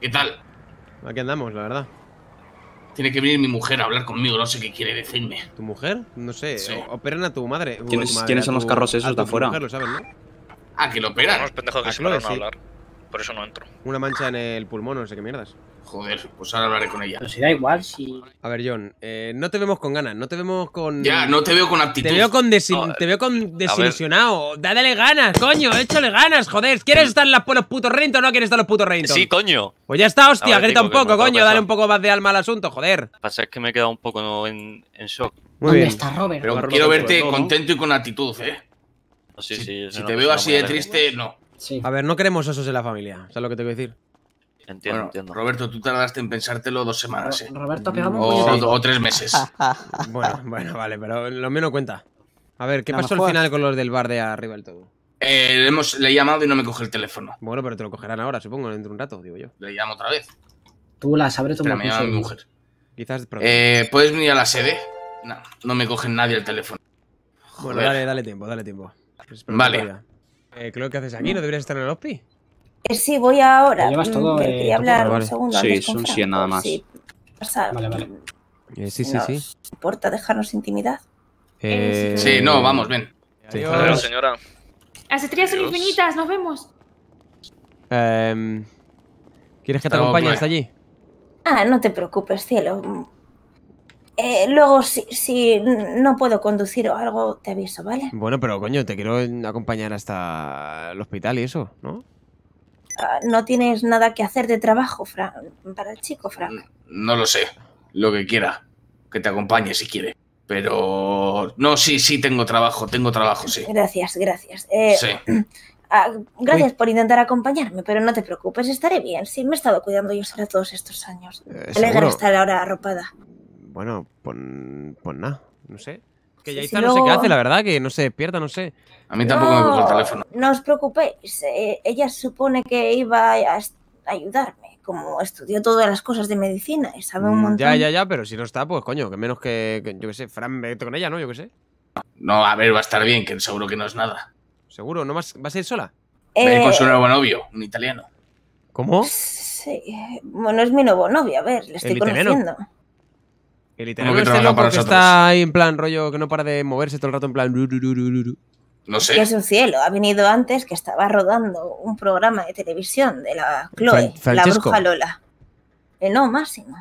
¿Qué tal? Aquí andamos, la verdad. Tiene que venir mi mujer a hablar conmigo, no sé qué quiere decirme. ¿Tu mujer? No sé. Sí. Operan a tu madre. o a ¿Quiénes- tu madre, quiénes a son los carros esos de afuera? mujer, lo sabes, ¿no? Ah, que lo operan. Unos pendejos que A se pararon a hablar. Por eso no entro. Una mancha en el pulmón, no sé qué mierdas. Joder, pues ahora hablaré con ella. Pero si da igual, si. A ver, John, eh, no te vemos con ganas, no te vemos con. Ya, no te veo con actitud. Te veo con, desi- No, te veo con desilusionado. Dale ganas, coño, échale ganas, joder. ¿Quieres estar en las- los putos Reinton o no quieres estar en los putos Reinton? Sí, coño. Pues ya está, hostia, ver, grita un que poco, coño, dale un poco más de alma al asunto, joder. Pasa es que me he quedado un poco en, en shock. Muy ¿Dónde bien. está Robert? Pero quiero verte todo, ¿no? contento y con actitud, ¿eh? Sí, si sí, si te veo así de triste, no. Sí. A ver, no queremos osos en la familia, ¿sabes lo que te voy a decir? Entiendo, Bueno, entiendo. Roberto, tú tardaste en pensártelo dos semanas, ¿eh? Roberto, pegamos un O, puñetazo. o tres meses. Bueno, bueno, vale, pero lo menos cuenta. A ver, ¿qué No, pasó al final con los del bar de arriba del todo? Eh, le hemos, le he llamado y no me coge el teléfono. Bueno, pero te lo cogerán ahora, supongo, dentro de un rato, digo yo. Le llamo otra vez. Tú las abres Espera, me llama mi mujer. Quizás pronto. Eh, ¿Puedes venir a la sede? No, no me coge nadie el teléfono. bueno, dale, dale tiempo, dale tiempo. Vale. Eh, creo que haces aquí, ¿no deberías estar en el hospi? Eh, sí, voy ahora. Lo llevas todo, Mm, eh, Quería todo, hablar vale. un segundo Sí, antes son Franco, cien nada más. Vale, vale. Eh, sí, sí, ¿Nos sí. importa dejarnos intimidad? Eh, Sí, no, vamos, ven. Adiós. Adiós, señora. Las estrellas son infinitas, nos vemos. Em, ¿Quieres que te acompañe hasta allí? Ah, no te preocupes, cielo. Eh, luego, si, si no puedo conducir o algo, te aviso, ¿vale? Bueno, pero coño, te quiero acompañar hasta el hospital y eso, ¿no? Ah, no tienes nada que hacer de trabajo, Frank, para el chico, Frank. No lo sé. Lo que quiera. Que te acompañe si quiere. Pero. No, sí, sí, tengo trabajo, tengo trabajo, sí. Gracias, gracias. Eh, Sí. ah, gracias por intentar acompañarme, pero no te preocupes, estaré bien. Sí, me he estado cuidando yo sola todos estos años. Eh, Me alegra estar ahora arropada. Bueno, pues, pues nada, no sé. Que Sí, Yaiza sí, no sé qué luego- hace, la verdad, que no se despierta, no sé. A mí tampoco me coge el teléfono. No os preocupéis, eh, ella supone que iba a ayudarme, como estudió todas las cosas de medicina y sabe un Mm, montón. Ya, ya, ya, pero si no está, pues coño, que menos que, que- yo qué sé, Fran, vete con ella, ¿no? Yo qué sé. No, a ver, va a estar bien, que seguro que no es nada. Seguro, ¿no vas, vas a ir sola? Va a ir Eh, con su nuevo novio, un italiano. ¿Cómo? Sí, bueno, es mi nuevo novio, a ver, le estoy ¿El italiano? Que italiano este loco para que está ahí en plan rollo que no para de moverse todo el rato en plan... ru, ru, ru. No Que sé. es un cielo, ha venido antes que estaba rodando un programa de televisión de la Chloe, Fran- la bruja Lola. Eh, no, Máximo.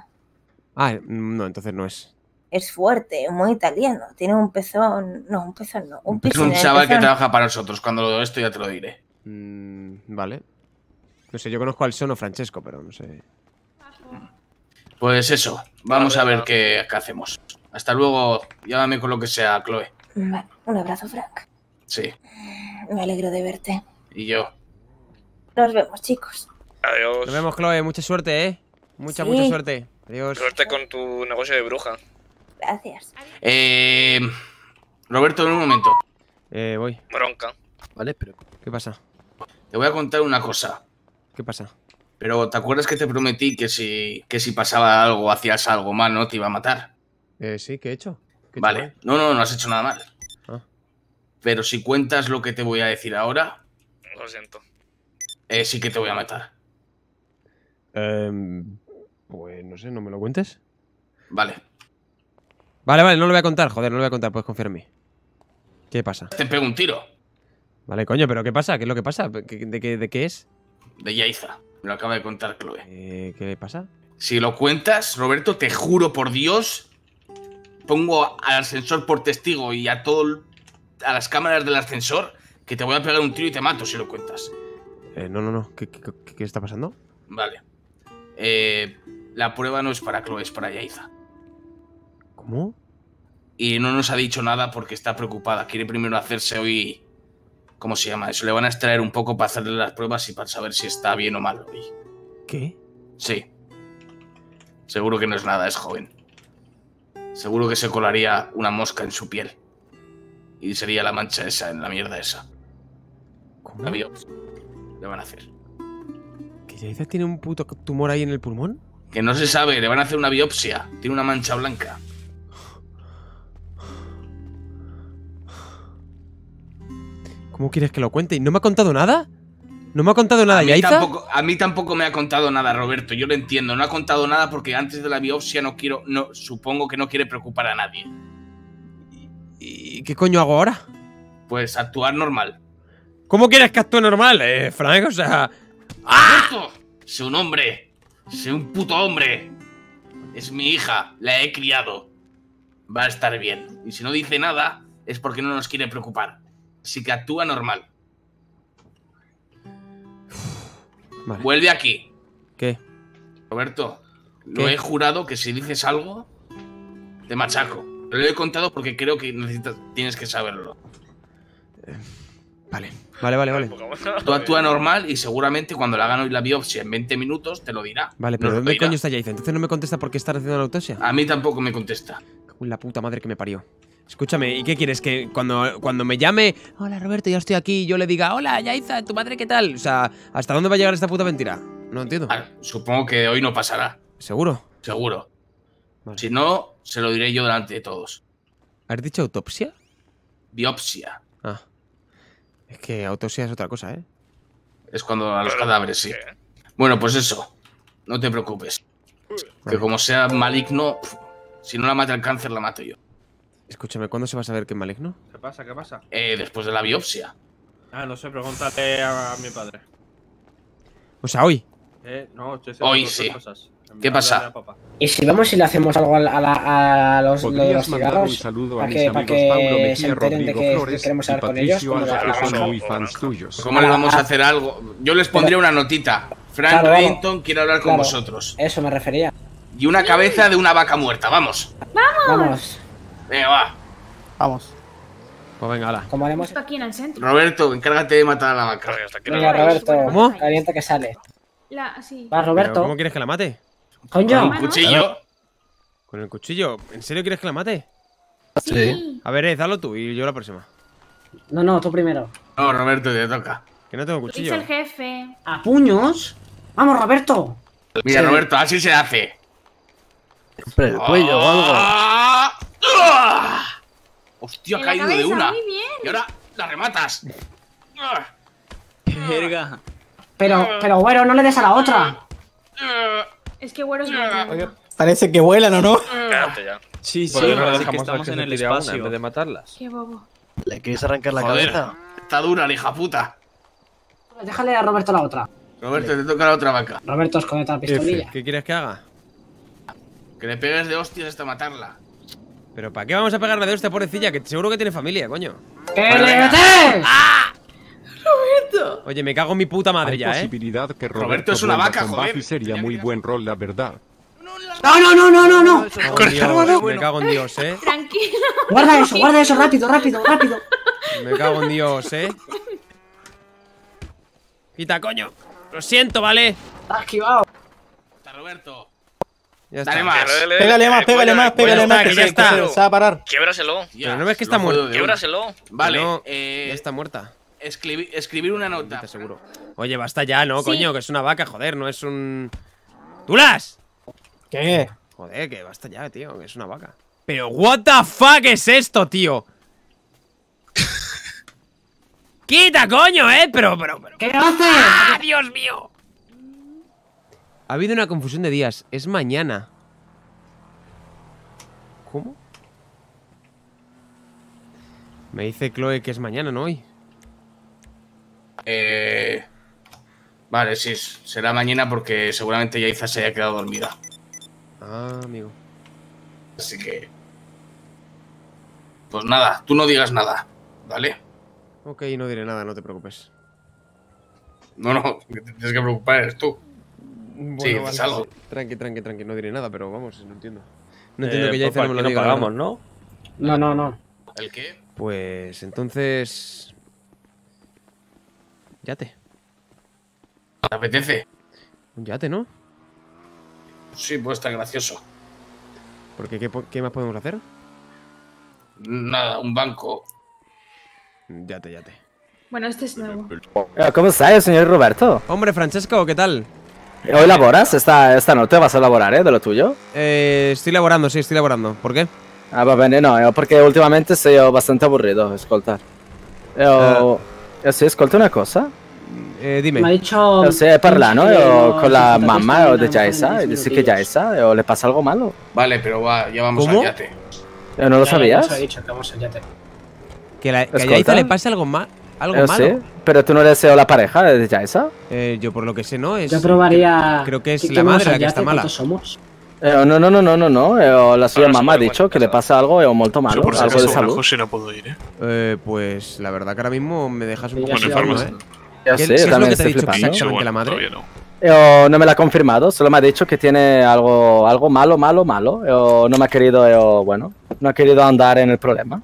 Ah, no, entonces no es. Es fuerte, muy italiano. Tiene un pezón. No, un pezón no. Un Es un chaval que trabaja para nosotros. Cuando esto ya te lo diré. Mm, vale. No sé, yo conozco al Sono Francesco, pero no sé. Pues eso, vamos a ver qué, qué hacemos. Hasta luego, llámame con lo que sea, Chloe. Vale, un abrazo, Frank. Sí, Me alegro de verte. y yo. Nos vemos, chicos. Adiós. Nos vemos, Chloe. Mucha suerte, ¿eh? Mucha, Sí. mucha suerte. Adiós. Suerte con tu negocio de bruja. Gracias. Eh, Roberto, en un momento. Eh, voy. Bronca. Vale, pero. ¿Qué pasa? Te voy a contar una cosa. ¿Qué pasa? Pero ¿te acuerdas que te prometí que si, que si pasaba algo, hacías algo mal, no te iba a matar? Eh, sí, ¿qué he hecho? ¿Qué he hecho Vale. No, no, no has hecho nada mal. Ah. Pero si cuentas lo que te voy a decir ahora, Lo siento. eh, sí que te voy a matar. Em, pues no sé, ¿no me lo cuentes? Vale. Vale, vale, no lo voy a contar, joder, no lo voy a contar, puedes confiar en mí. ¿Qué pasa? Te pego un tiro Vale, coño, pero ¿qué pasa? ¿Qué es lo que pasa? ¿Qué- ¿De qué, de qué es? de Yaiza. Me lo acaba de contar Chloe. Eh, ¿Qué pasa? Si lo cuentas, Roberto, te juro por Dios, pongo al ascensor por testigo y a todo a las cámaras del ascensor que te voy a pegar un tiro y te mato si lo cuentas. Eh, no, no, no. ¿Qué, qué, qué- qué está pasando? Vale. Eh, la prueba no es para Chloe, es para Yaiza. ¿Cómo? Y no nos ha dicho nada porque está preocupada. Quiere primero hacerse hoy. ¿Cómo se llama eso? Le van a extraer un poco para hacerle las pruebas y para saber si está bien o mal hoy. ¿Qué? Sí. Seguro que no es nada, es joven. Seguro que se colaría una mosca en su piel. Y sería la mancha esa, en la mierda esa. ¿Cómo? La biopsia. Le van a hacer. ¿Que Yaiza tiene un puto tumor ahí en el pulmón? Que no se sabe, le van a hacer una biopsia. Tiene una mancha blanca. ¿Cómo quieres que lo cuente? ¿Y no me ha contado nada? ¿No me ha contado nada, a, mí Yaiza? tampoco, a mí tampoco me ha contado nada, Roberto. Yo lo entiendo. No ha contado nada porque antes de la biopsia no quiero. No, supongo que no quiere preocupar a nadie. ¿Y qué coño hago ahora? Pues actuar normal. ¿Cómo quieres que actúe normal, eh, Frank? O sea... ¡Ah! Sé un hombre. Sé un puto hombre. Es mi hija. La he criado. Va a estar bien. Y si no dice nada, es porque no nos quiere preocupar. Así que actúa normal. Vale. Vuelve aquí. ¿Qué? Roberto, lo he jurado que si dices algo, te machaco. Lo he contado porque creo que necesitas, tienes que saberlo. Vale, vale, vale, vale. Pokémon. Tú actúa normal y seguramente cuando le hagan hoy la biopsia en 20 minutos te lo dirá. Vale, pero lo ¿dónde coño está Yaiza? Entonces no me contesta por qué está haciendo la autopsia. A mí tampoco me contesta. Uy, la puta madre que me parió. Escúchame, ¿y qué quieres? Que cuando, cuando me llame, hola Roberto, ya estoy aquí, y yo le diga, hola Yaiza, ¿tu madre qué tal? O sea, ¿hasta dónde va a llegar esta puta mentira? No entiendo. Ah, supongo que hoy no pasará, ¿Seguro? seguro. Vale. Si no, se lo diré yo delante de todos. ¿Has dicho autopsia? Biopsia. Ah. Es que autopsia es otra cosa, ¿eh? Es cuando a los cadáveres, sí. Bueno, pues eso. No te preocupes. Que como sea maligno, si no la mata el cáncer, la mato yo. Escúchame, ¿cuándo se va a saber que es maligno? ¿Qué pasa? ¿Qué pasa? Eh, después de la biopsia. Ah, no sé, pregúntale a, a mi padre. O sea, hoy. Eh, no, estoy Hoy sí. cosas. ¿Qué pasa? Y si vamos y le hacemos algo a, la- a la- a los, lo de los Podrías mandar un cigarros, saludo a para mis que, para amigos que Pablo Mejía, Rodrigo que Flores queremos hablar con ellos. Muy fans tuyos. ¿Cómo le vamos a hacer algo? Yo les pondría una notita. Frank Claro, quiere hablar con Claro. vosotros. Eso me refería. Y una cabeza de una vaca muerta, vamos. Vamos, Venga, va. Vamos. Pues venga, hala. como haremos. Esto aquí en el centro. Roberto, encárgate de matar a la vaca. Venga, Roberto, ¿Cómo? caliente que sale. La, sí. Va, Pero, Roberto. ¿Cómo quieres que la mate? Coño, Un cuchillo. ¿Con el cuchillo? ¿En serio quieres que la mate? Sí. A ver, Ed, hazlo tú y yo la próxima. no, no, tú primero. No, Roberto, te toca. Que no tengo cuchillo. el jefe. ¿A puños? Vamos, Roberto. Mira, Sí. Roberto, así se hace. Siempre el cuello o algo. ¡Ah! Hostia, ha caído de una. muy bien. Y ahora la rematas. ¡Ah! Verga. Pero, pero, güero, no le des a la otra. ¡Ah! Es que güero es muy bueno. Parece que vuelan o no. Espérate ya. Sí, sí, ¿Por qué no parece que dejamos estamos a en que el a una en espacio. vez de matarlas? Qué bobo. ¿Le quieres arrancar la Joder, cabeza? está dura la hija puta. Déjale a Roberto la otra. Roberto, te toca la otra vaca. Roberto, escondete la pistolilla. ¿Qué quieres que haga? Que le pegues de hostias hasta matarla. ¿Pero para qué vamos a pegarle de esta pobrecilla? Que seguro que tiene familia, coño. ¡Que Bueno, le venga. des! Oye, me cago en mi puta madre Hay ya, ¿eh? posibilidad que Roberto Roberto es una vaca, joder. Sería muy buen rol, la verdad. No, no, no, no, no, no. Me cago en Dios, me cago en Dios, ¿eh? Tranquilo. Guarda eso, guarda eso, rápido, rápido, rápido. Me cago en Dios, ¿eh? Quita, coño. Lo siento, ¿vale? Está esquivado. Está Roberto. Ya está. Dale más. Pégale más, pégale más, pégale más, que ya está. se- se va a parar. Quiebraselo. Ya, Pero no ves que está muerto. Quiebraselo. Vale, No, eh, Ya está muerta. escribi- escribir una nota. Te seguro. Oye, basta ya, ¿no, Sí. coño? Que es una vaca, joder, no es un... ¡Tulas! ¿Qué? Joder, que basta ya, tío, que es una vaca. Pero, ¿what the fuck es esto, tío? ¡Quita, coño, eh! Pero, pero, pero... ¿Qué haces? ¡Ah, Dios mío! Ha habido una confusión de días. Es mañana. ¿Cómo? Me dice Chloe que es mañana, no hoy. Eh, vale, sí, será mañana porque seguramente Yaiza se haya quedado dormida. Ah, amigo. Así que. Pues nada, tú no digas nada, ¿vale? Ok, no diré nada, no te preocupes. No, no, que te tienes que preocupar eres tú. Bueno, Sí, dices algo. Tranqui, tranqui, tranqui, no diré nada, pero vamos, no entiendo. No entiendo Eh, que pues Yaiza por no me lo diga. pagamos, ¿no? ¿no? No, no, no. ¿El qué? Pues entonces. Yate. ¿Te apetece? Un yate, ¿no? Sí, puede estar gracioso. Porque ¿qué, qué más podemos hacer? Nada, un banco. Yate, yate. Bueno, este es nuevo. ¿Cómo está, señor Roberto? Hombre, Francesco, ¿qué tal? ¿Hoy laboras? Esta, esta noche vas a laborar, ¿eh? De lo tuyo. Eh, estoy laborando, sí, estoy laborando. ¿Por qué? Ah, va bene, no, eh, perché ultimamente sei bastante aburrito, ascolta. Io, eh, sì, ascolta una cosa. Eh, dime. Me ha dicho... No sé, parlar, no? que O los con la mamá o de Jaisa, y 10 decir que. Jaisa o le pasa algo malo. Vale, pero va, ya vamos ¿Cómo? al yate. ¿Eh, ¿No lo Ya, ya sabías? dicho que vamos al yate. Que, la, que a. Yaiza le pase algo, ma algo Yo malo. sé, pero tú no eres eh, la pareja de Jaisa. Eh, yo por lo que sé no es... Yo probaría... Creo que es ¿Qué- la madre la que está mala. ¿Cuántos somos? Eh, no, no, no, no, no, no. eh, la suya Ahora mamá ha dicho bueno, que le pasa algo eh, o molto malo, Yo por si algo de salud. José no puedo ir, ¿eh? Eh, pues la verdad que ahora mismo me dejas un Sí, poco ya sí, informes. ¿eh? Yo ¿Qué- sé, qué yo es lo también que te ha estoy dicho flipando. bueno, la madre? no. Eh, no me la ha confirmado, solo me ha dicho que tiene algo, algo malo, malo, malo. O no me ha querido, eh, o, bueno, no ha querido andar en el problema.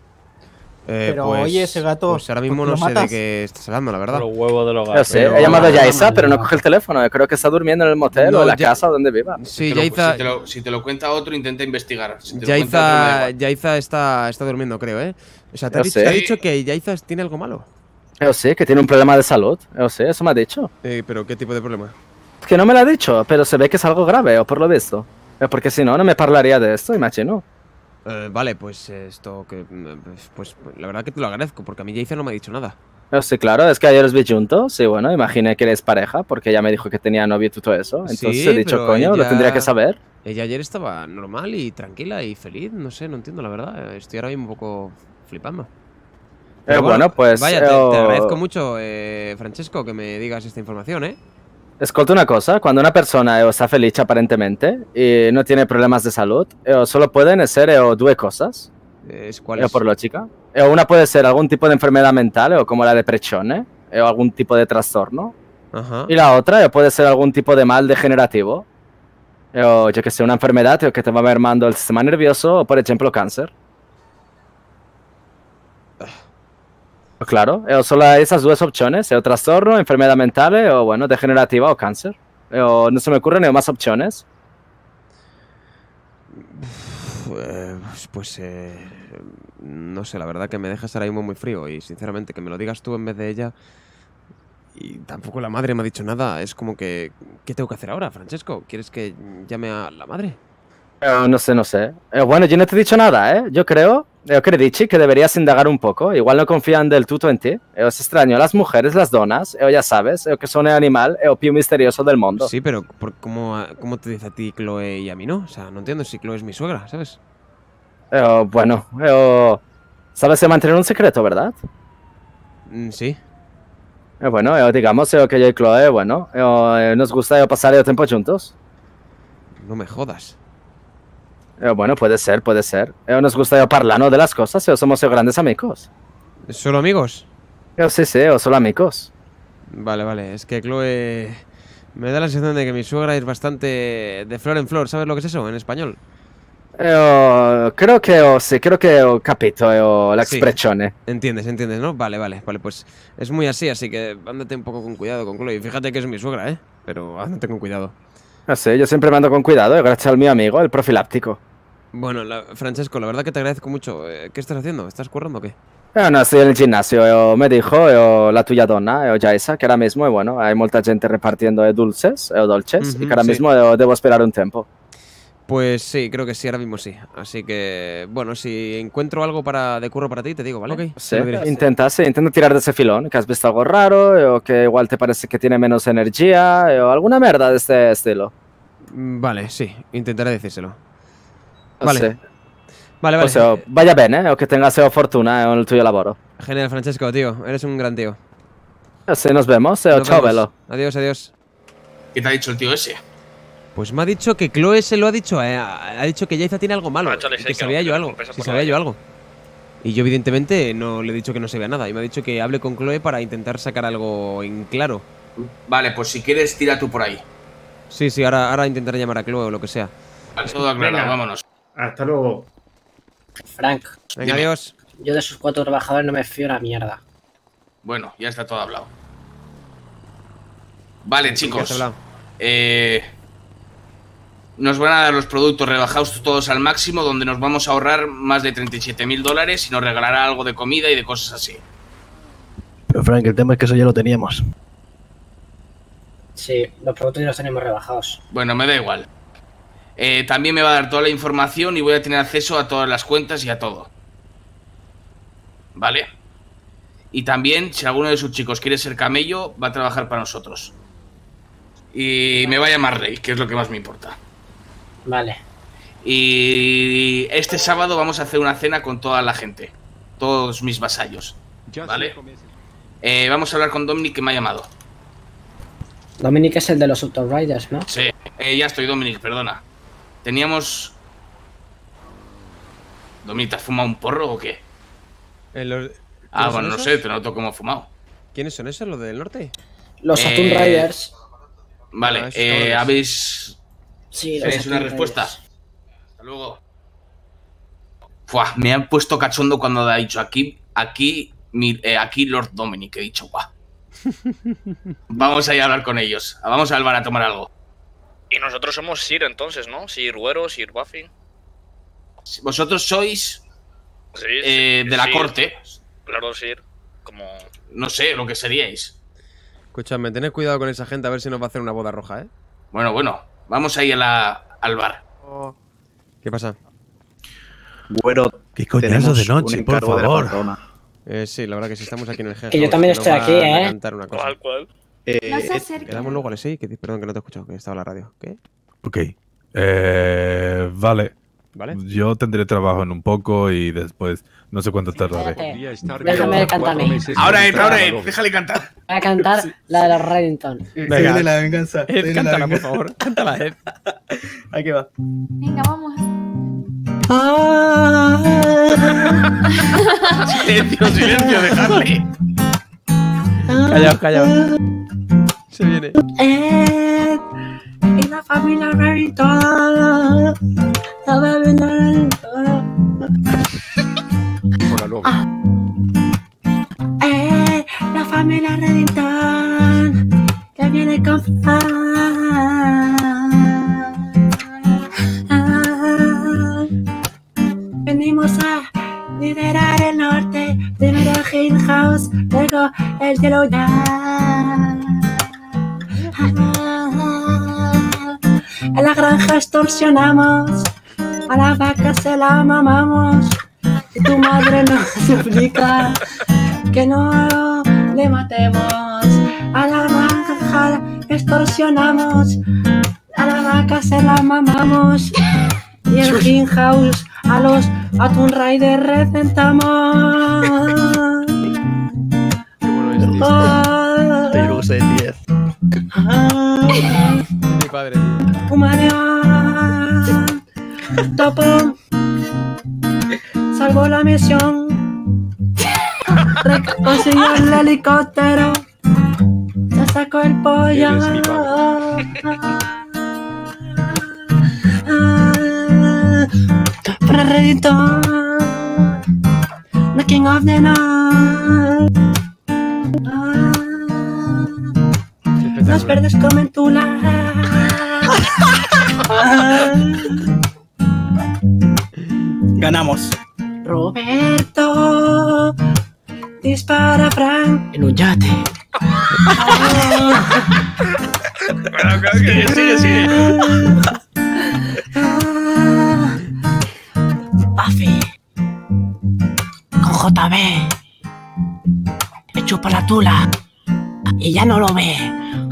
Eh, Pero, pues- oye, ese gato, Pues ahora mismo ¿por no lo sé de matas? qué estás hablando, la verdad. Los huevos de los Yo gatos. sé, pero- he llamado a no, Yaisa, no, pero no no. coge el teléfono. Creo que está durmiendo en el motel No, o en la ya- casa donde viva. Sí, Si te lo- Yaiza, si, te lo, si te lo cuenta otro, intenta investigar. Si te lo cuenta otro, Yaiza. Yaiza está, está durmiendo, creo, ¿eh? O sea, te ha, dicho, te ha dicho que Yaiza tiene algo malo. Yo sé, que tiene un problema de salud. Yo sé, eso me ha dicho. Eh, pero ¿qué tipo de problema? Que no me lo ha dicho, pero se ve que es algo grave, o por lo visto. Porque si no, no me hablaría de esto, imagino. Eh, vale, pues eh, esto que... mm, Pues, pues, la verdad que te lo agradezco, porque a mí Yaiza no me ha dicho nada. Yo sí, claro, es que ayer os vi juntos, y bueno, imaginé que eres pareja, porque ella me dijo que tenía novio y todo eso. Entonces Sí, he dicho, coño, lo tendría que saber. Ella ayer estaba normal y tranquila y feliz, no sé, no entiendo la verdad. Estoy ahora mismo un poco flipando. Eh, Pero bueno, pues. Vaya, te, te agradezco mucho, eh, Francesco, que me digas esta información, ¿eh? Escolta una cosa, cuando una persona está feliz aparentemente y no tiene problemas de salud, eh, solo pueden ser eh, o dos cosas, Es cuál es. por lógica. Una puede ser algún tipo de enfermedad mental, o como la depresión, eh, o algún tipo de trastorno. Ajá. Y la otra puede ser algún tipo de mal degenerativo. O yo que sé, una enfermedad que te va mermando el sistema nervioso, o por ejemplo cáncer. Claro, eh, solo esas dos opciones, eh, o trastorno, enfermedad mental, eh, o bueno, degenerativa o cáncer. Eh, o no se me ocurren eh, más opciones. Pues, pues, eh, no sé, la verdad que me dejas ahora mismo muy frío y sinceramente que me lo digas tú en vez de ella y tampoco la madre me ha dicho nada, es como que ¿qué tengo que hacer ahora, Francesco? ¿Quieres que llame a la madre? Eh, no sé, no sé. Eh, bueno, yo no te he dicho nada, ¿eh? Yo creo, yo creo, Dichi, que deberías indagar un poco. Igual no confían del tutto en ti. Es extraño, las mujeres, las donas, eh, ya sabes, eh, que son el animal eh, più misterioso del mundo. Sí, pero ¿por- cómo, ¿cómo te dice a ti Chloe y a mí no? O sea, no entiendo si Chloe es mi suegra, ¿sabes? Eh, bueno, eh, sabes de mantener un secreto, ¿verdad? Mm, sí. Bueno, eh, digamos eh, que yo y Chloe, bueno, eh, nos gusta pasar el tiempo juntos. No me jodas. Eh, bueno, puede ser, puede ser. Eh, nos gusta hablar ¿no? de las cosas, eh, somos grandes amigos. ¿Solo amigos? Sí, sí, o solo amigos. Vale, vale. Es que Chloe... Me da la sensación de que mi suegra es bastante de flor en flor. ¿Sabes lo que es eso en español? Eh, creo que oh, sí, creo que capito eh, oh, la Sí. expresione. Entiendes, entiendes, ¿no? Vale, vale, vale. Pues es muy así, así que ándate un poco con cuidado con Chloe. Fíjate que es mi suegra, ¿eh? Pero ándate con cuidado. No sé, yo siempre me ando con cuidado, gracias al mi amigo, el profiláptico. Bueno, la- Francesco, la verdad que te agradezco mucho. Eh, ¿Qué estás haciendo? ¿Estás currando o qué? Eh, no, estoy en el gimnasio, eh, me dijo eh, la tuya donna, eh, Jaisa, que ahora mismo, bueno, hay mucha gente repartiendo dulces, o dolces, y que ahora sí. mismo eh, debo esperar un tiempo. Pues sí, creo que sí, ahora mismo sí. Así que, bueno, si encuentro algo para de curro para ti, te digo, ¿vale? Ok, Sí, intenta, sí, intenta tirar de ese filón, que has visto algo raro, o que igual te parece que tiene menos energía, o alguna merda de este estilo. Mm, Vale, sí, intentaré decírselo. Vale. sé. Vale, vale. O sea, vaya bene, o que tengas eh, fortuna eh, en el tuyo laboro. Genial, Francesco, tío. Eres un gran tío. Sí, nos vemos, eh, Nos chao, vemos. velo. Adiós, adiós. ¿Qué te ha dicho el tío ese? Pues me ha dicho que Chloe se lo ha dicho. eh, Ha dicho que Yaiza tiene algo malo. Ah, chale, y sí, que que sabía no, yo algo. Que sabía yo algo. Y yo, evidentemente, no le he dicho que no sabía nada. Y me ha dicho que hable con Chloe para intentar sacar algo en claro. Vale, pues si quieres, tira tú por ahí. Sí, sí, ahora, ahora intentaré llamar a Chloe o lo que sea. Vale, todo aclarado, Venga. vámonos. Hasta luego. Frank, Venga, Dime. adiós. yo de esos cuatro trabajadores no me fío una mierda. Bueno, ya está todo hablado. Vale, ¿Qué has chicos. hablado? Eh, nos van a dar los productos rebajados todos al máximo, donde nos vamos a ahorrar más de 37 mil dólares y nos regalará algo de comida y de cosas así. Pero Frank, el tema es que eso ya lo teníamos. Sí, los productos ya los tenemos rebajados. Bueno, me da igual. Eh, también me va a dar toda la información y voy a tener acceso a todas las cuentas y a todo. ¿Vale? Y también, si alguno de sus chicos quiere ser camello, va a trabajar para nosotros. Y me va a llamar Rey, que es lo que más me importa. Vale. Y este sábado vamos a hacer una cena con toda la gente. Todos mis vasallos. ¿Vale? Eh, vamos a hablar con Dominic que me ha llamado. Dominic es el de los Outriders, ¿no? Sí, eh, ya estoy, Dominic, perdona. Teníamos. Dominic, ¿te has fumado un porro o qué? Eh, los- Ah, ¿quiénes bueno, no esos? sé, te noto como fumado. ¿Quiénes son esos, los del norte? Los Eh, Atun Riders. Vale, Ah, eh. ¿habéis. Sí, los ¿Tenéis una respuesta? Hasta luego. Fuah, me han puesto cachondo cuando ha dicho aquí, aquí, mi- eh, aquí Lord Dominic. He dicho, guau. Vamos a ir a hablar con ellos. Vamos al bar a tomar algo. Y nosotros somos Sir entonces, ¿no? Sir Güero, Sir Buffy. Vosotros sois Sí, eh, sí, de la Sir. corte. Claro, Sir. Como. No sé lo que seríais. Escúchame, tened cuidado con esa gente a ver si nos va a hacer una boda roja, ¿eh? Bueno, bueno, vamos a ir a la- al bar. ¿Qué pasa? Bueno, ¿Qué coñazo de noche, por encargo de la favor? Eh, sí, la verdad que si estamos aquí en el G. Que yo también estoy aquí, ¿eh? Una cosa. ¿Cuál, cuál? Eh, No se eh, acerquen. Quedamos luego a las 6, que perdón que no te he escuchado, que estaba en la radio. ¿Qué? Ok. Eh, vale. ¿Vale? Yo tendré trabajo en un poco y después no sé cuánto tardaré. Déjame cantar a mí. Ahora entra, ahora entra, déjale cantar. Voy a cantar la de los Reddington. Venga. la venganza. Ed, cántala, por favor. Cántala, Ed. Aquí va. Venga, vamos. Silencio, silencio, dejadle. Callaos, callaos. Se viene. Ed y la familia Remington. La familia Remington. Hola, luego. Eh, la familia Reddington que viene con Ah, Venimos a liderar el norte, primero Hill House, luego el Yellow En la granja extorsionamos, a la vaca se la mamamos. Y tu madre nos suplica que no le matemos. A la vaca extorsionamos, a la vaca se la mamamos. Y el King House a los Atun Rider recentamos. Qué bueno es, Te digo que soy 10. ah, Mi padre. Humanión. Topo. Salvó la misión. Consiguió el helicóptero. Se sacó el pollo. Eres Ferrerito. The king of the night. Ah, Los verdes comen tula. Ganamos. Roberto dispara Frank. En un yate. Bueno, creo que sigue, sigue. Buffy con JB le chupa la tula y ya no lo ve.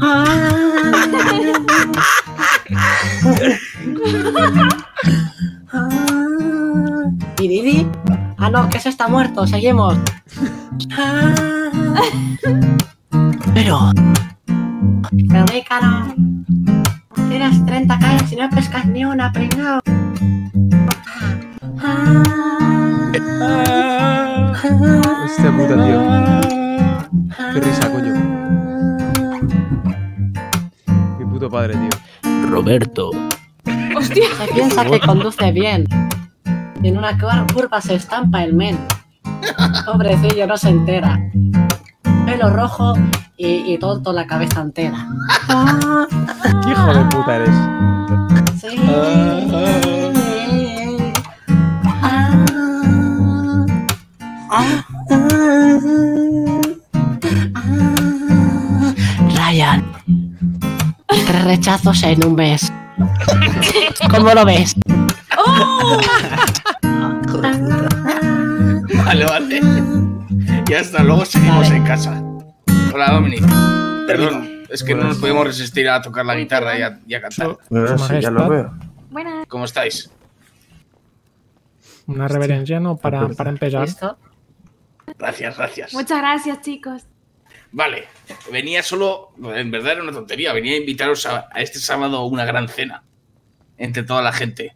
¿Y Didi? Ah, no, que ese está muerto, seguimos. Ah. Pero. Perdícalo. Tienes 30 calles y no pescas ni una, pringao. Puta, tío. Qué risa, coño. Mi puto padre, tío. Roberto. Hostia. Se piensa que conduce bien. Y en una cur- curva se estampa el men. Pobrecillo, no se entera. Pelo rojo y, y tonto la cabeza entera. ¿Qué hijo de puta eres? Sí. Ryan. Tres rechazos en un mes. ¿Cómo lo ves? Vale, vale. Y hasta luego seguimos Vale. en casa. Hola, Dominic. Perdón, es que no nos podemos resistir a tocar la guitarra y a, y a cantar. Ah, sí, ya lo veo. Buenas. ¿Cómo estáis? Una reverencia, ¿no? Para, para empezar. ¿Listo? Gracias, gracias. Muchas gracias, chicos. Vale, venía solo, en verdad era una tontería, venía a invitaros a, a este sábado a una gran cena entre toda la gente.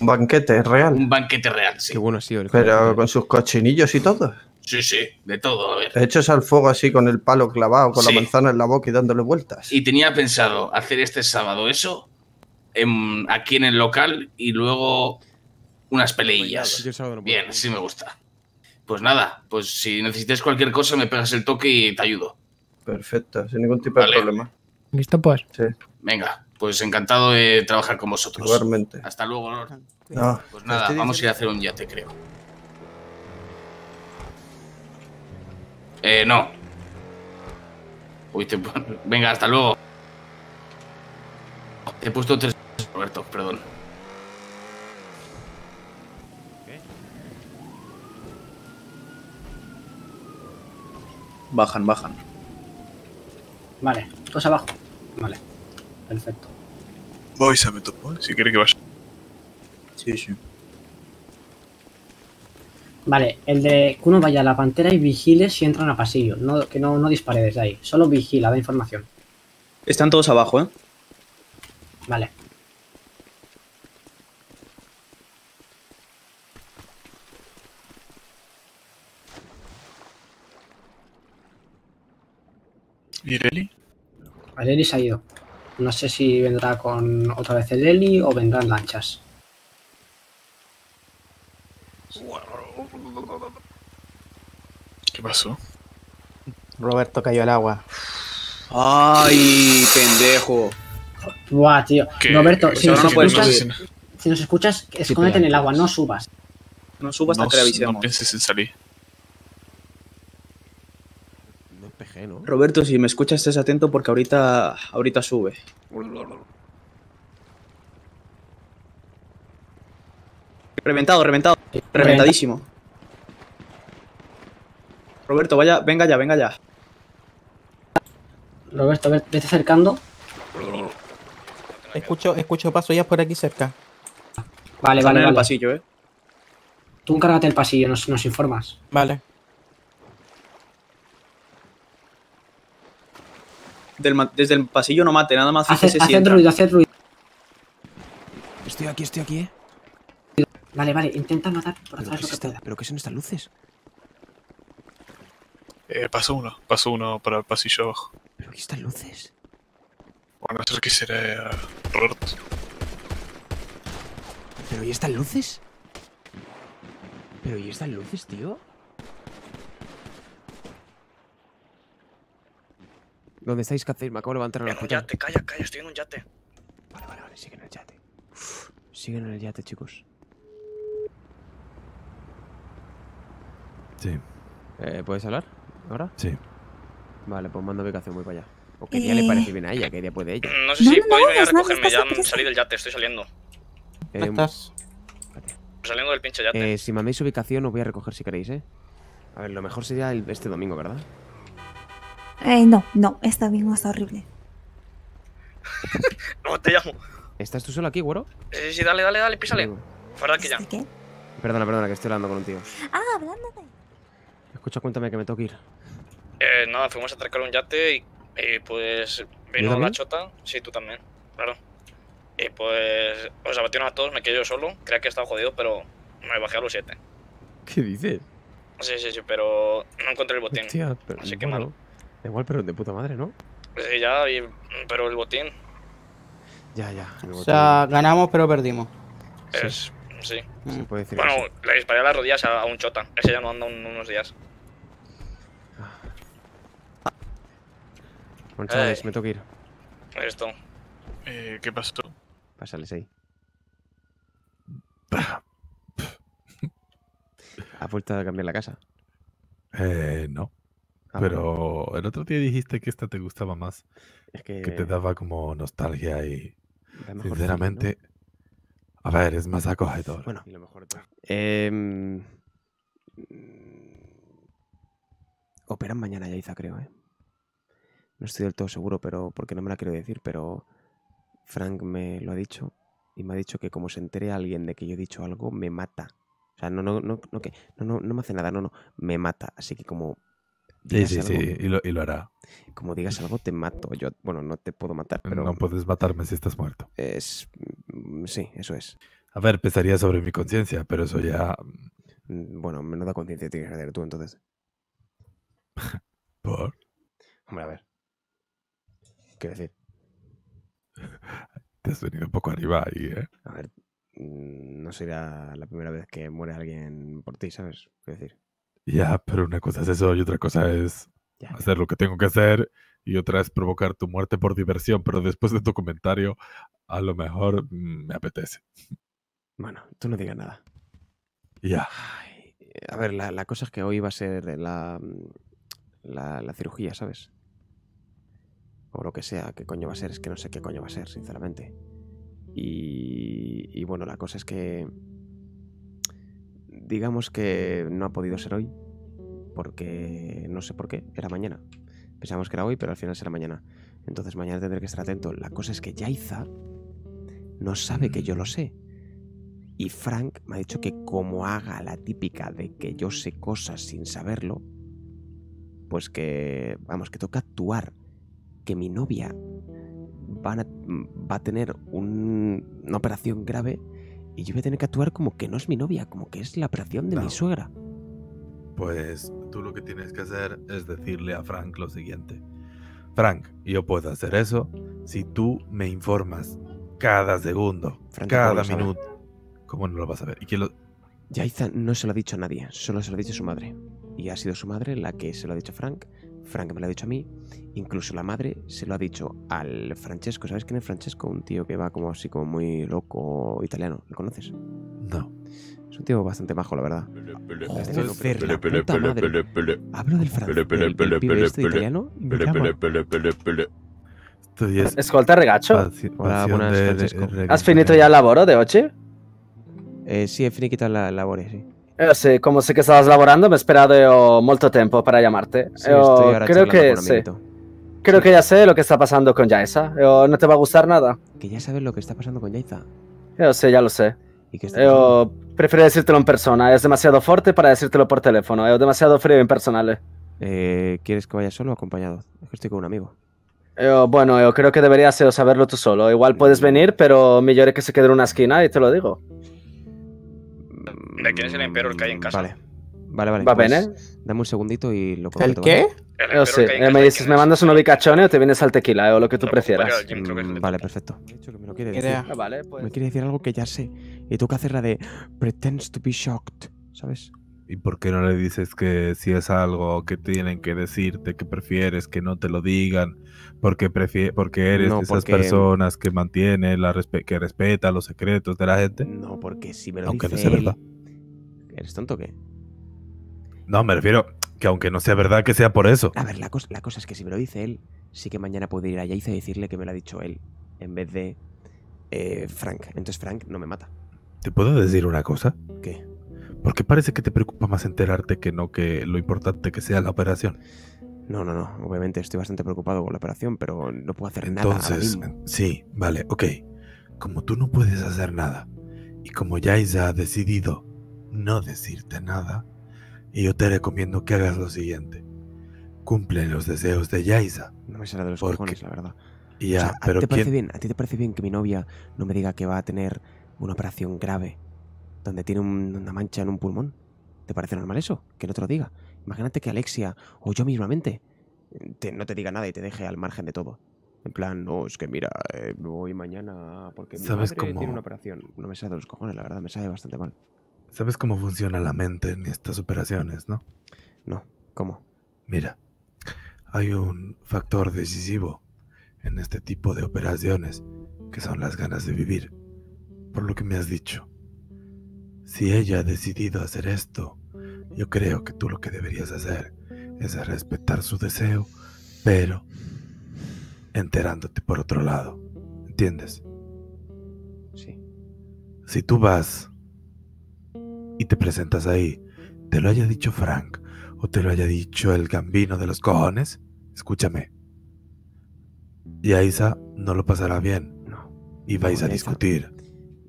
Un banquete real. Un banquete real, sí. Qué bueno ha sido el Pero con sus cochinillos y todo. Sí, sí, de todo, a ver. Hechos al fuego así con el palo clavado, con Sí. la manzana en la boca y dándole vueltas. Y tenía pensado hacer este sábado eso en- aquí en el local y luego unas peleillas. Bien, sí me gusta. Pues nada, pues si necesitas cualquier cosa me pegas el toque y te ayudo. Perfecto, sin ningún tipo Vale. de problema. ¿Listo, pues? Sí, Venga, pues encantado de trabajar con vosotros. igualmente. Hasta luego, Lord. No, Pues nada, vamos a ir a hacer un yate, creo. Eh, no. Uy, te... Venga, hasta luego. Te he puesto tres... Roberto, perdón. Bajan, bajan. Vale, todos abajo. Vale, perfecto. Voy, se me topó, si quiere que vaya. Sí, sí. Vale, el de que uno vaya a la pantera y vigile si entran a pasillo. No, que no, no dispare desde ahí. Solo vigila, da información. Están todos abajo, ¿eh? Vale. ¿Y Eli? El Eli se ha ido. No sé si vendrá con otra vez el Eli o vendrán lanchas. ¿Qué pasó? Roberto cayó al agua. ¡Ay, pendejo! Buah, tío. ¿Qué? Roberto, si nos, no puedes escuchas, no si nos escuchas, escóndete en el agua, no subas. No subas No, hasta que le no pienses en salir. Roberto, si me escuchas, estés atento porque ahorita, ahorita sube. Reventado, reventado. Reventadísimo. Roberto, vaya, venga ya, venga ya. Roberto, ve- vete acercando. Escucho, escucho paso ya por aquí cerca. Vale, Están vale, en el vale. pasillo, ¿eh? Tú encárgate el pasillo, nos, nos informas. Vale. Del desde el pasillo no mate, nada más Haced, fíjese si haced entra. ruido, haced ruido. Estoy aquí, estoy aquí, ¿eh? Vale, vale, intenta matar por ¿Pero atrás qué, lo que pueda. ¿Pero qué son estas luces? Eh, pasó uno, pasó uno para el pasillo abajo. ¿Pero qué estas luces? Bueno, no sé qué será eh, Roberto. ¿Pero y estas luces? ¿Pero y estas luces, tío? ¿Dónde estáis? ¿Qué hacéis? Me acabo de levantar al En un yate, calla, calla, estoy en un yate. Vale, vale, vale, siguen en el yate. Uf, siguen en el yate, chicos. Sí, Eh, ¿Puedes hablar? ¿Ahora? sí. Vale, pues mando ubicación, voy para allá. ¿O qué día le parece bien a ella? ¿Qué día puede ella? No sé No, si no, podéis no, venir a recogerme, ya salí del yate, estoy saliendo. Eh, ¿Dónde estás? Saliendo del pinche yate. eh, si mandáis ubicación, os voy a recoger si queréis, ¿eh? A ver, lo mejor sería el- este domingo, ¿verdad? Eh, no, no, esta mismo está horrible. No, te llamo. ¿Estás tú solo aquí, güero? Sí, sí, sí, dale, dale, dale, písale. Fuera de aquí ya. ¿De qué? Perdona, perdona, que estoy hablando con un tío. Ah, hablando de... Escucha, cuéntame que me tengo que ir. Eh, nada, fuimos a atracar un yate y, y, pues vino la chota. Sí, tú también, claro. Y pues os abatieron a todos, me quedé yo solo. Creía que estaba jodido, pero me bajé a los siete. ¿Qué dices? Sí, sí, sí, pero no encontré el botín. Hostia, pero Así que bueno, mal. Igual, pero de puta madre, ¿no? Sí, ya, y- pero el botín Ya, ya. el O botín. sea, ganamos pero perdimos. es. Sí. Se puede decir Bueno, así. le disparé a las rodillas a, a un chota. Ese ya no anda un- unos días. Bueno, chavales, Eh. me tengo que ir. Esto. Eh, ¿Qué pasó? Pásales ahí. ¿Has vuelto a cambiar la casa? Eh, no. Pero el otro día dijiste que esta te gustaba más. Es que... Que te daba como nostalgia y sinceramente... A ver, es más acogedor. Bueno, y lo mejor de todo. Em, Operan mañana Yaiza, creo, ¿eh? No estoy del todo seguro, pero porque no me la quiero decir, pero Frank me lo ha dicho y me ha dicho que como se entere alguien de que yo he dicho algo, me mata. O sea, no, no, no, no, que, no, no, no me hace nada, no, no, me mata. Así que como Sí, sí, sí, y lo, y lo hará. como digas algo, te mato. Yo, bueno, no te puedo matar, pero No puedes matarme si estás muerto. es, mm, sí, eso es. A ver, pesaría sobre mi conciencia, pero eso ya... Mm, Bueno, menuda conciencia tienes que tener tú, entonces. Por... Hombre, a ver. ¿Qué decir? Te has venido un poco arriba ahí, ¿eh? A ver, mm, no será la primera vez que muere alguien por ti, ¿sabes? Qué decir. Ya, pero una cosa es eso y otra cosa es Ya, hacer lo que tengo que hacer y otra es provocar tu muerte por diversión, pero después de tu comentario a lo mejor mm, me apetece. Bueno, tú no digas nada. Ya. Ay, a ver, la, la cosa es que hoy va a ser la, la, la cirugía, ¿sabes? O lo que sea, qué coño va a ser, es que no sé qué coño va a ser, sinceramente. Y, y bueno, la cosa es que... Digamos que no ha podido ser hoy, porque no sé por qué, era mañana. Pensamos que era hoy, pero al final será mañana. Entonces mañana tendré que estar atento. La cosa es que Yaiza no sabe que yo lo sé. Y Frank me ha dicho que como haga la típica de que yo sé cosas sin saberlo, pues que, vamos, que toca actuar. Que mi novia va a tener un- una operación grave y yo voy a tener que actuar como que no es mi novia, como que es la operación de mi suegra. Pues tú lo que tienes que hacer es decirle a Frank lo siguiente. Frank, yo puedo hacer eso si tú me informas cada segundo, Frank, ¿cómo cada sabe? minuto. ¿Cómo no lo vas a ver? ¿Y quién lo... Yaiza no se lo ha dicho a nadie, solo se lo ha dicho a su madre. Y ha sido su madre la que se lo ha dicho a Frank, Frank me lo ha dicho a mí, incluso la madre se lo ha dicho al Francesco. ¿Sabes quién es Francesco? Un tío que va como así, como muy loco italiano. ¿Lo conoces? No. Es un tío bastante majo, la verdad. Esto es- Joder, la puta madre. Hablo del francés, este italiano es Escolta, paci- Hola, buenas, de- Has finito ya il lavoro de oggi? Eh, sì, è finita la labore, sì. Eh, sì, come che stavas lavorando, mi he esperado yo molto tempo ahora creo charlando que con un sí. amiguito. Creo que ya sé lo que está pasando con Jaisa. Yo, no te va a gustar nada. Que ya sabes lo que está pasando con Yaiza. Yo sé, ya lo sé. ¿Y qué está Yo prefiero decírtelo en persona. Es demasiado fuerte para decírtelo por teléfono. Es demasiado frío e impersonal. Eh, ¿Quieres que vaya solo o acompañado? Estoy con un amigo. Yo, bueno, yo creo que deberías eh, saberlo tú solo. Igual puedes venir, pero es que se quede en una esquina y te lo digo. ¿De quién es el Emperor que hay en casa? Vale. Vale, vale. Va pues bene? Dame un segundito y lo ¿El comento, qué? ¿vale? El eh, me ¿de dices, me mandas un ubicachone o te vienes al tequila, o lo que tú ocuparía prefieras. el el Mm, Vale, perfecto. Me dicho que me lo quiere decir. idea. Ah, Vale, pues. Me quiere decir algo que ya sé. Y tengo que hacer la de pretends to be shocked, ¿sabes? ¿Y por qué no le dices que si es algo que tienen que decirte, que prefieres que no te lo digan? Porque, prefie- porque eres No, de esas porque- personas que mantiene la respe- que respeta los secretos de la gente. No, porque si me lo Aunque no dice sea él... verdad. ¿Eres tonto o qué? No, me refiero que aunque no sea verdad, que sea por eso. A ver, la cosa, la cosa es que si me lo dice él, sí que mañana puedo ir a Yaiza y decirle que me lo ha dicho él, en vez de eh, Frank. Entonces Frank no me mata. ¿Te puedo decir una cosa? ¿Qué? Porque parece que te preocupa más enterarte que no que lo importante que sea la operación. No, no, no. Obviamente estoy bastante preocupado con la operación, pero no puedo hacer nada Entonces, sí, vale, ok. Como tú no puedes hacer nada y como Yaisa ha decidido no decirte nada, yo te recomiendo que hagas lo siguiente. Cumple los deseos de Yaisa. No me sale de los Porque- cojones, la verdad. Y ya, O sea, ¿a, pero ti te parece ¿quién- bien, ¿A ti te parece bien que mi novia no me diga que va a tener una operación grave donde tiene un- una mancha en un pulmón? ¿Te parece normal eso? Que no te lo diga. Imagínate que Alexia o yo mismamente te- no te diga nada y te deje al margen de todo. En plan, no, es que mira, eh, voy mañana porque mi ¿Sabes madre cómo- tiene una operación. No me sale de los cojones, la verdad, me sale bastante mal. ¿Sabes cómo funciona la mente en estas operaciones, no? No, ¿cómo? Mira, hay un factor decisivo en este tipo de operaciones que son las ganas de vivir. Por lo que me has dicho. Si ella ha decidido hacer esto, yo creo que tú lo que deberías hacer es respetar su deseo, pero enterándote por otro lado. ¿Entiendes? Sí. Si tú vas y te presentas ahí, te lo haya dicho Frank o te lo haya dicho el gambino de los cojones, escúchame. Yaisa no lo pasará bien. No. Y vais No, a discutir.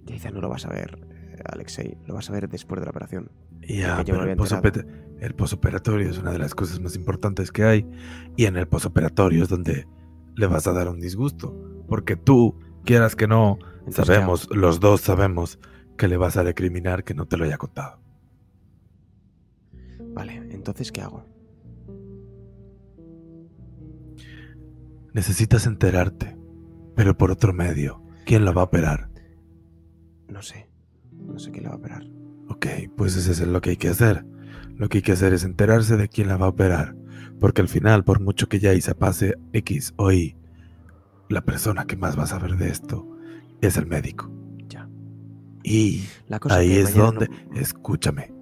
Yaiza no lo vas a ver, Alexei. Lo vas a ver después de la operación. Ya, pero el, posoper- posoperatorio es una de las cosas más importantes que hay. Y en el posoperatorio es donde le vas a dar un disgusto. Porque tú, quieras que no, Entonces, sabemos, los dos sabemos que le vas a recriminar que no te lo haya contado. Vale, entonces, ¿qué hago? Necesitas enterarte, pero por otro medio. ¿Quién lo va a operar? No sé. No sé quién la va a operar. Ok, pues eso es lo que hay que hacer. Lo que hay que hacer es enterarse de quién la va a operar. Porque al final, por mucho que ya se pase X o Y, la persona que más va a saber de esto es el médico. Ya. Y La cosa ahí es donde, no- escúchame,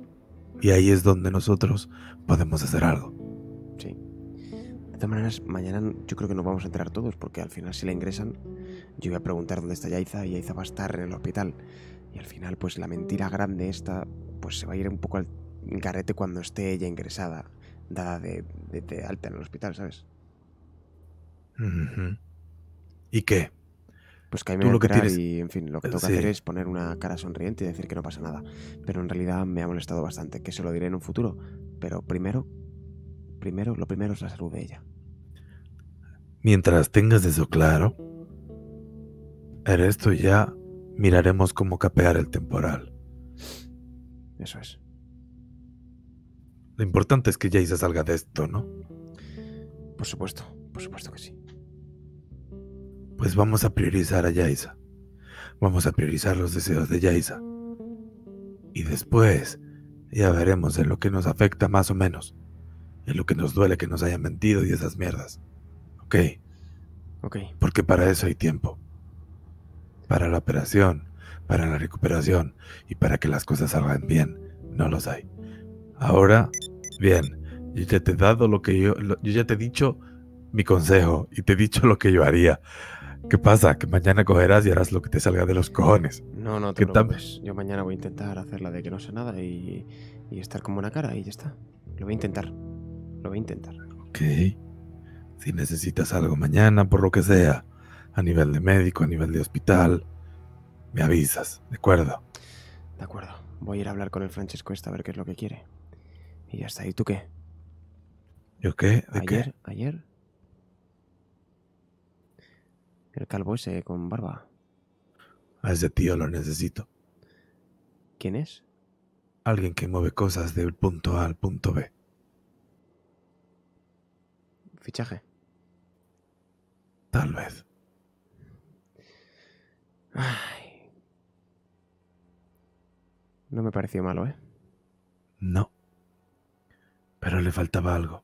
y ahí es donde nosotros podemos hacer algo. Sí. De todas maneras, mañana yo creo que nos vamos a enterar todos, porque al final si la ingresan, yo voy a preguntar dónde está Yaiza y Yaiza va a estar en el hospital. Y al final, pues la mentira grande esta, pues se va a ir un poco al garete cuando esté ella ingresada, dada de, de- de alta en el hospital, ¿sabes? ¿Y qué? Pues que ahí me Tú lo que tienes- y, en fin, lo que tengo que sí. hacer es poner una cara sonriente y decir que no pasa nada. Pero en realidad me ha molestado bastante, que se lo diré en un futuro. Pero primero, primero, lo primero es la salud de ella. Mientras tengas eso claro, en esto ya miraremos cómo capear el temporal. Eso es. Lo importante es que Jaisa salga de esto, ¿no? Por supuesto, por supuesto que sí. Pues vamos a priorizar a Yaisa. Vamos a priorizar los deseos de Yaisa. Y después ya veremos en lo que nos afecta más o menos. En lo que nos duele que nos hayan mentido y esas mierdas. ¿Ok? Ok. Porque para eso hay tiempo. Para la operación, para la recuperación y para que las cosas salgan bien. No los hay. Ahora, bien, yo ya te he dado lo que yo... lo- yo ya te he dicho mi consejo y te he dicho lo que yo haría. ¿Qué pasa? Que mañana cogerás y harás lo que te salga de los cojones. No, no te preocupes. Yo mañana voy a intentar hacerla de que no sé nada y, y estar con buena cara y ya está. Lo voy a intentar. Lo voy a intentar. Ok. Si necesitas algo mañana, por lo que sea, a nivel de médico, a nivel de hospital, me avisas, ¿de acuerdo? De acuerdo. Voy a ir a hablar con el Francesco este a ver qué es lo que quiere. Y ya está. ¿Y tú qué? ¿Yo qué? ¿De ¿Ayer? qué? ¿Ayer? El calvo ese con barba. A ese tío lo necesito. ¿Quién es? Alguien que mueve cosas del punto A al punto B. Fichaje. Tal vez. Ay. No me pareció malo, ¿eh? No. Pero le faltaba algo.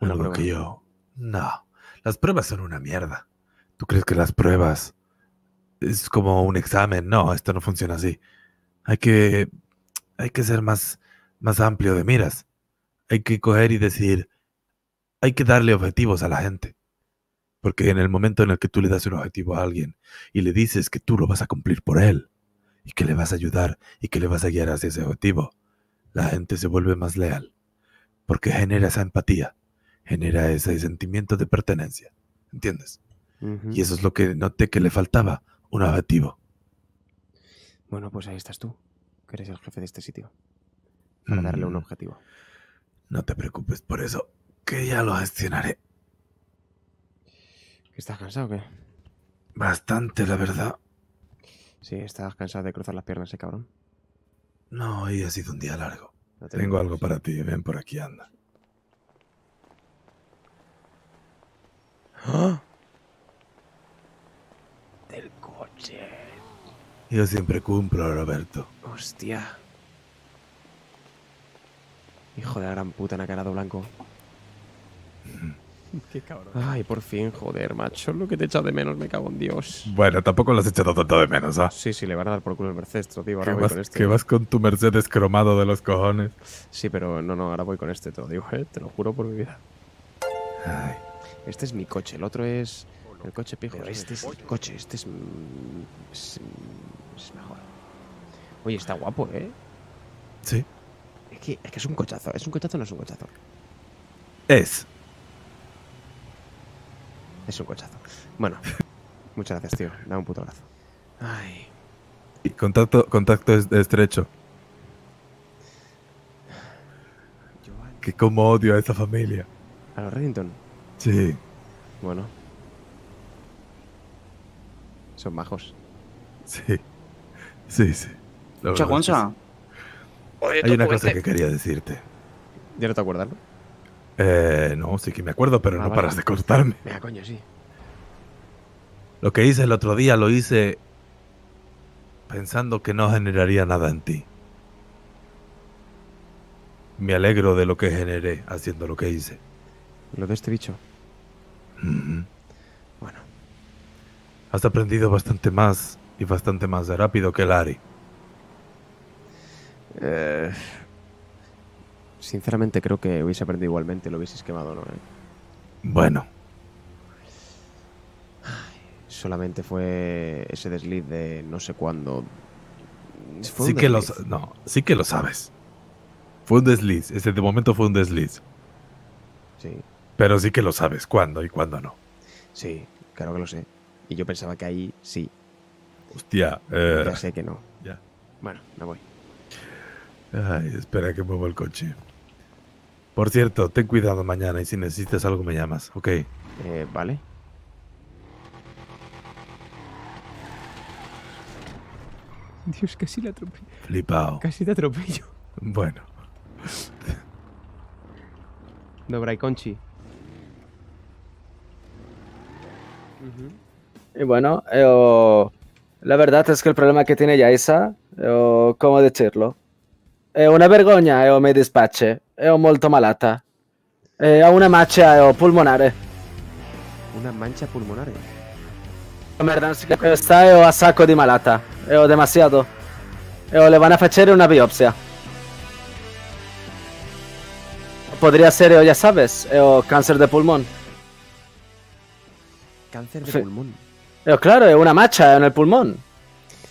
Una algo prueba. que yo... No. Las pruebas son una mierda. ¿Tú crees que las pruebas es como un examen? No, esto no funciona así. Hay que... Hay que ser más, más amplio de miras. Hay que coger y decir... Hay que darle objetivos a la gente. Porque en el momento en el que tú le das un objetivo a alguien y le dices que tú lo vas a cumplir por él y que le vas a ayudar y que le vas a guiar hacia ese objetivo, la gente se vuelve más leal. Porque genera esa empatía, genera ese sentimiento de pertenencia. ¿Entiendes? Y eso es lo que noté que le faltaba, un objetivo. Bueno, pues ahí estás tú, que eres el jefe de este sitio. Para darle un Mm, objetivo. No te preocupes por eso, que ya lo gestionaré. ¿Que ¿Estás cansado o qué? Bastante, la verdad. Sí, estás cansado de cruzar las piernas, ese cabrón. No, hoy ha sido un día largo. No te Tengo algo para ti, ven por aquí, anda. ¡Ah! Del coche. Yo siempre cumplo, Roberto. Hostia. Hijo de la gran puta, nacarado blanco. Qué cabrón. Ay, por fin, joder, macho. Lo que te he echado de menos, me cago en Dios. Bueno, tampoco lo has echado tanto de menos, ¿ah? Sí, sí, le van a dar por culo el Mercedes, te lo digo. Que Ahora voy vas, con este. que vas con tu Mercedes cromado de los cojones. Sí, pero no, no, ahora voy con este, te lo digo, ¿eh? Te lo juro por mi vida. Ay, Este es mi coche, el otro es el coche pijo. Este es mi coche, este es, mm, es, mm, es mejor. Oye, está guapo, ¿eh? Sí. Es que, es que es un cochazo. ¿Es un cochazo o no es un cochazo? Es. Es un cochazo. Bueno, muchas gracias, tío. Da un puto abrazo. Ay. Y contacto, contacto es- estrecho. Que como odio a esa familia. ¿A los Reddington? Sí. Bueno. Son majos. Sí. Sí, sí. Mucha Gonza. Hay una cosa que quería decirte. ¿Ya no te acuerdas, no? Eh, no, sí que me acuerdo, pero Ah, no vale. paras de cortarme. Venga, coño, sí. Lo que hice el otro día lo hice pensando que no generaría nada en ti. Me alegro de lo que generé haciendo lo que hice. Lo de este bicho. Bueno. Has aprendido bastante más y bastante más rápido que Larry. Eh, sinceramente creo que hubiese aprendido igualmente, lo hubieses quemado, ¿no? Bueno, Solamente fue ese desliz de no sé cuándo. Sí que, lo, no, sí que lo sabes. Fue un desliz. Ese de momento fue un desliz. Sí, Pero sí que lo sabes cuándo y cuándo no. sí, claro que lo sé. Y yo pensaba que ahí sí. Hostia. eh, Ya sé que no. ya. Bueno, me voy. Ay, espera que muevo el coche. Por cierto, ten cuidado mañana y si necesitas algo me llamas, ¿ok? Eh, vale. Dios, casi la atropello. Flipao. Casi te atropello. Bueno. Dobra y Conchi. Y bueno, eh, la verdad es que el problema que tiene Yaisa, eh, ¿cómo decirlo? È una vergogna, eh, mi dispiace, è molto malata. Eh, ha una macchia eh, polmonare. Una mancha pulmonar. Merda, non si capisce. Sta eh, a sacco di malata, è demasiado. Eh, le van a facere una biopsia. Podría ser, eh, ya sabes, eh, cáncer de pulmón. Cáncer de Sí. pulmón. Eh, claro, è una macchia en el pulmón.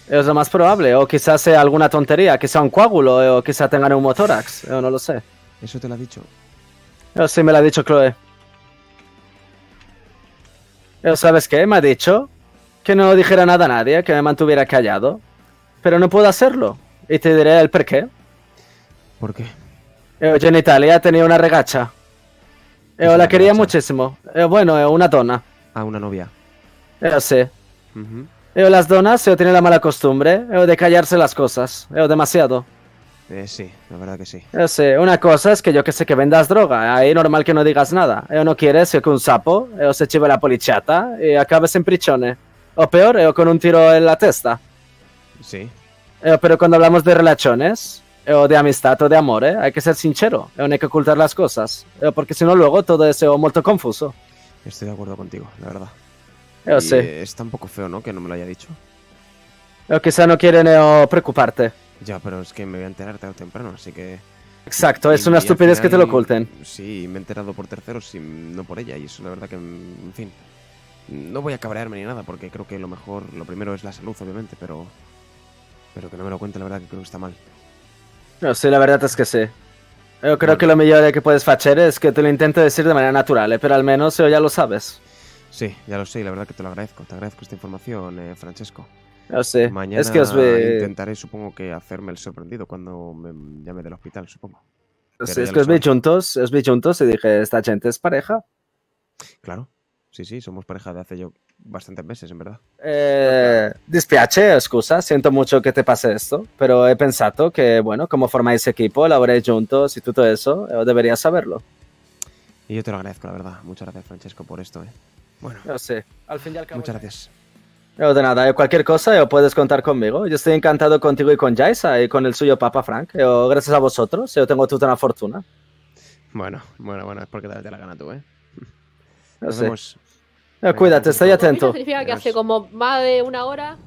Es lo más probable. O quizás sea alguna tontería, quizá un coágulo, o quizá tengan un motórax. eh, no lo sé. Eso te lo ha dicho. Eh, sí, me lo ha dicho Chloe. Eh, ¿Sabes qué? Me ha dicho que no dijera nada a nadie, que me mantuviera callado. Pero no puedo hacerlo. Y te diré el por qué. ¿Por qué? Eh, yo en Italia tenía una regacha. ¿Qué Eh, es la quería regacha? muchísimo. Bueno, una donna. Ah, una novia. Eh, sí. Ujú. Eh, las donas eh, tienen la mala costumbre eh, de callarse las cosas. Eh, demasiado. Eh, sí, la verdad que sí. Sí, una cosa es que yo que sé que vendas droga, ahí normal que no digas nada. Eh, no quieres eh, que un sapo eh, o se chive la policiata y acabes en prigione. O peor, eh, o con un tiro en la testa. Sí. Pero cuando hablamos de relaciones, o de amistad o de amor, eh, hay que ser sincero, no hay que ocultar las cosas. porque si no luego todo es muy confuso. Estoy de acuerdo contigo, la verdad. Sí. eh, está un poco feo, ¿no? Que no me lo haya dicho. Eh, quizá no quieren eh, o preocuparte. Ya, pero es que me voy a enterar tarde o temprano, así que... Exacto, es Y- una y estupidez que te lo oculten. Sí, me he enterado por terceros y no por ella. Y eso la verdad que, en fin... No voy a cabrearme ni nada, porque creo que lo mejor, lo primero es la salud, obviamente, pero... Pero que no me lo cuente, la verdad que creo que está mal. No, sí, la verdad es que sí. Yo creo que lo mejor que puedes hacer es que te lo intente decir de manera natural, eh, pero al menos eh, ya lo sabes. Sí, ya lo sé, y la verdad que te lo agradezco. Te agradezco esta información, eh, Francesco. Yo sé. Mañana Es que os ve- intentaré, supongo que, hacerme el sorprendido cuando me llame del hospital, supongo. Sí, ya es que os vi juntos, os vi juntos y dije, esta gente es pareja. Claro. Sí, sí, somos pareja de hace yo bastantes meses, en verdad. Eh, dispiace, excusa, siento mucho que te pase esto, pero he pensado que, bueno, como formáis equipo, laboréis juntos y todo eso, eh, deberías saberlo. Y yo te lo agradezco, la verdad. Muchas gracias, Francesco, por esto, ¿eh? Bueno, Yo sé, al fin y al cabo. muchas gracias. De nada, eh, cualquier cosa eh, puedes contar conmigo. Yo estoy encantado contigo y con Jaisa y con el suyo Papa Frank. Eh, gracias a vosotros, yo tengo toda una fortuna. Bueno, bueno, bueno, es porque te la gana tú, ¿eh? Yo Nos sé. vemos. Cuídate, estoy Eso atento. significa que hace como más de una hora